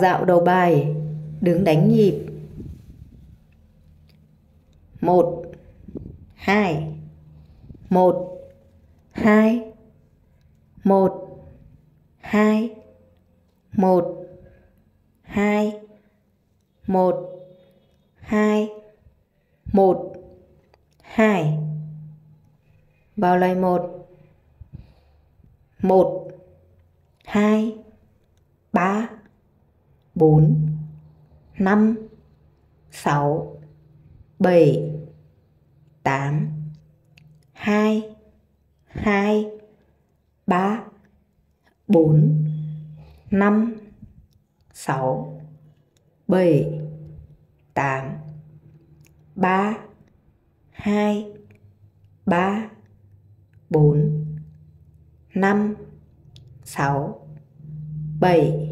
Dạo đầu bài, đứng đánh nhịp. một hai một hai một hai một hai một hai một hai vào lời một một hai ba bốn, năm, sáu, bảy, tám, hai hai, ba, bốn, năm, sáu, bảy, tám, ba, hai, ba, bốn, năm, sáu, bảy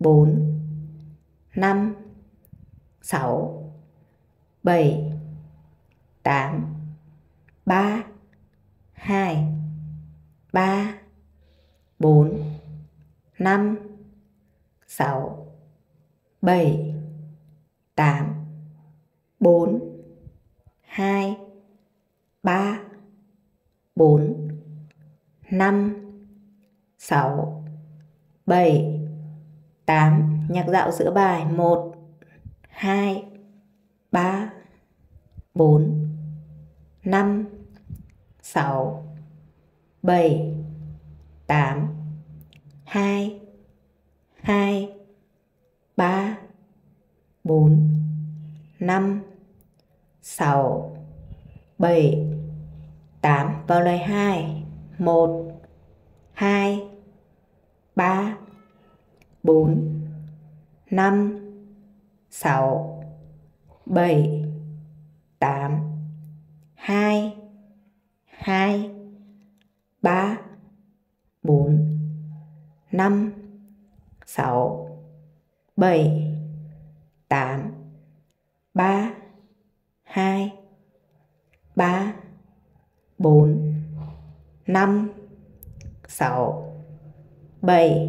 bốn, năm, sáu, bảy, tám, ba, hai, ba, bốn, năm, sáu, bảy, tám, bốn, hai, ba, bốn, năm, sáu, bảy tám, nhạc dạo giữa bài một, hai, ba, bốn, năm, sáu, bảy, tám, hai hai, ba, bốn, năm, sáu, bảy, tám. Vào lời hai, một, hai, ba bốn, năm, sáu, bảy, tám, hai hai, ba, bốn, năm, sáu, bảy, tám, ba, hai, ba, bốn, năm, sáu, bảy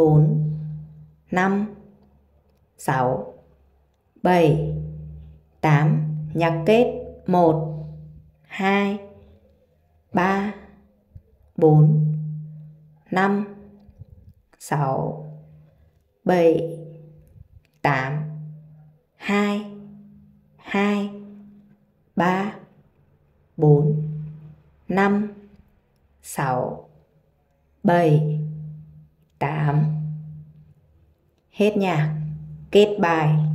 bốn, năm, sáu, bảy, tám, nhạc kết một, hai, ba, bốn, năm, sáu, bảy, tám, hai hai, ba, bốn, năm, sáu, bảy tám. Hết nhạc kết bài.